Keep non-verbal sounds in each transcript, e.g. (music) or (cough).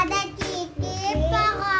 على كيكي بغا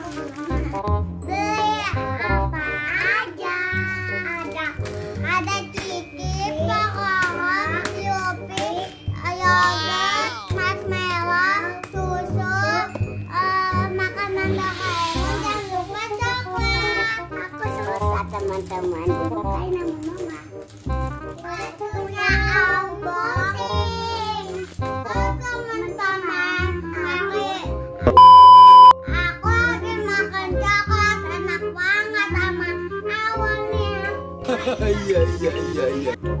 teman-teman. Dibukain nama mama. Waktunya teman-teman aku lagi makan enak banget sama awalnya (laughs) iya iya iya iya.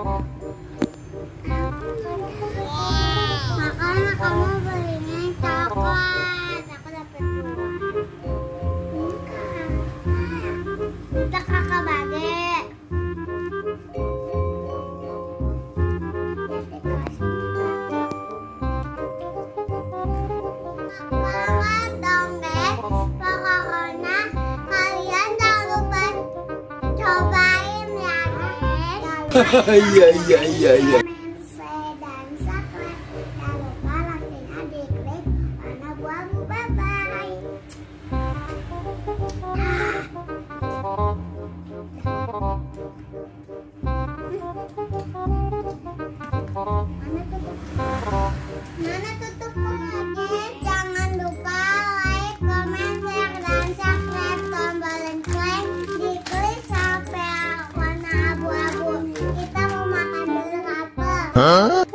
Oh. iya iya iya iya. Thank you. 嗯、